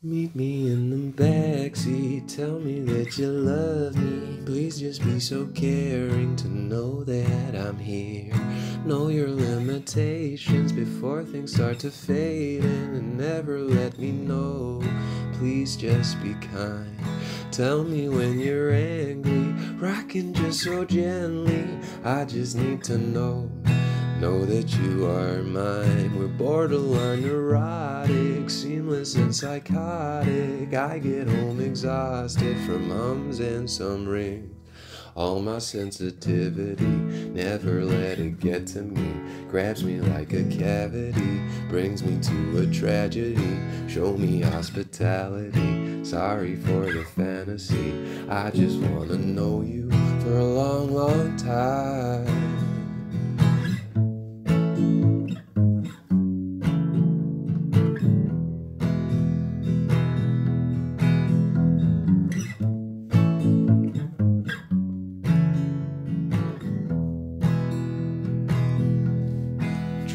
Meet me in the backseat, tell me that you love me. Please just be so caring to know that I'm here. Know your limitations before things start to fade in, and never let me know. Please just be kind. Tell me when you're angry, rocking just so gently. I just need to know. Know that you are mine. We're borderline neurotic, seamless and psychotic. I get home exhausted from ums and some rings. All my sensitivity, never let it get to me. Grabs me like a cavity, brings me to a tragedy. Show me hospitality, sorry for the fantasy. I just wanna know you for a long, long time.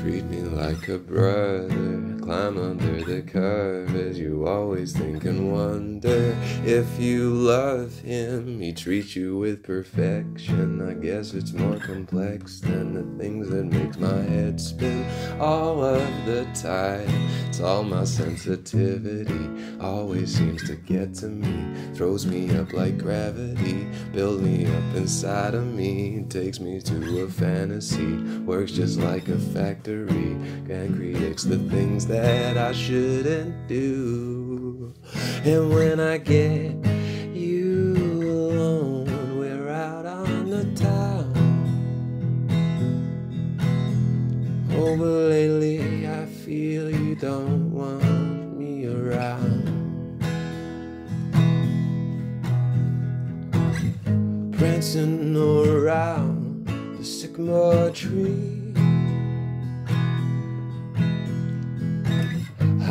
Treat me like a brother. Climb under the covers. You always think and wonder if you love him. He treats you with perfection. I guess it's more complex than the things that make my head spin all of the time. It's all my sensitivity. Always seems to get to me. Throws me up like gravity. Build me up inside of me. Takes me to a fantasy. Works just like a factory. And creates the things that I shouldn't do. And when I get But lately I feel you don't want me around. Prancing around the sycamore tree.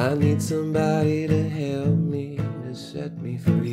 I need somebody to help me to set me free.